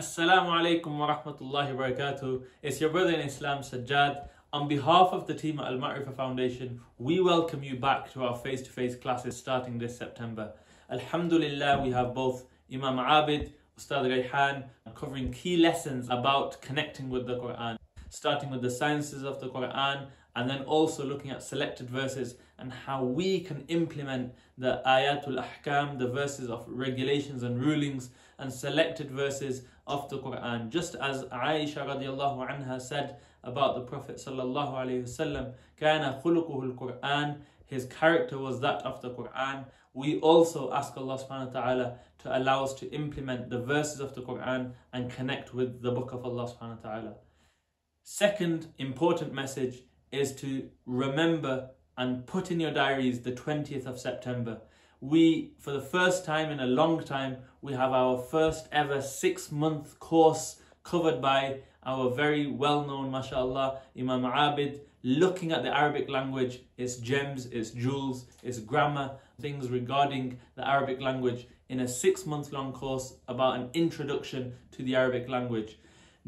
Assalamu alaikum wa rahmatullahi wa barakatuh. It's your brother in Islam, Sajjad. On behalf of the team at Al Ma'rifah Foundation, we welcome you back to our face to face classes starting this September. Alhamdulillah, we have both Imam Abid, Ustad Rehan, covering key lessons about connecting with the Quran, starting with the sciences of the Quran, and then also looking at selected verses and how we can implement the ayatul ahkam, the verses of regulations and rulings, and selected verses of the Quran. Just as Aisha radiallahu anha said about the Prophet sallallahu alaihi wasallam, kana khuluquhu quran his character was that of the Quran. We also ask Allah subhanahu wa ta'ala to allow us to implement the verses of the Quran and connect with the book of Allah subhanahu wa ta'ala. Second important message is to remember and put in your diaries the 20th of September. We, for the first time in a long time, we have our first ever six month course covered by our very well known, mashallah, Imam Abid, looking at the Arabic language, its gems, its jewels, its grammar, things regarding the Arabic language in a six month long course about an introduction to the Arabic language.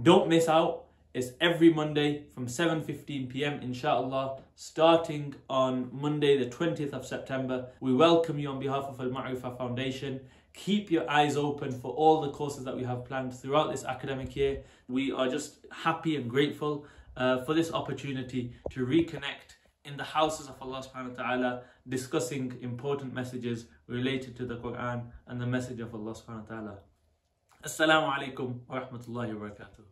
Don't miss out. It's every Monday from 7:15 p.m. inshallah starting on Monday the 20th of September. We welcome you on behalf of Al Ma'rifah Foundation. Keep your eyes open for all the courses that we have planned throughout this academic year. We are just happy and grateful uh, for this opportunity to reconnect in the houses of Allah subhanahu wa ta'ala discussing important messages related to the Quran and the message of Allah subhanahu wa ta'ala. Assalamu alaikum wa rahmatullahi wa barakatuh.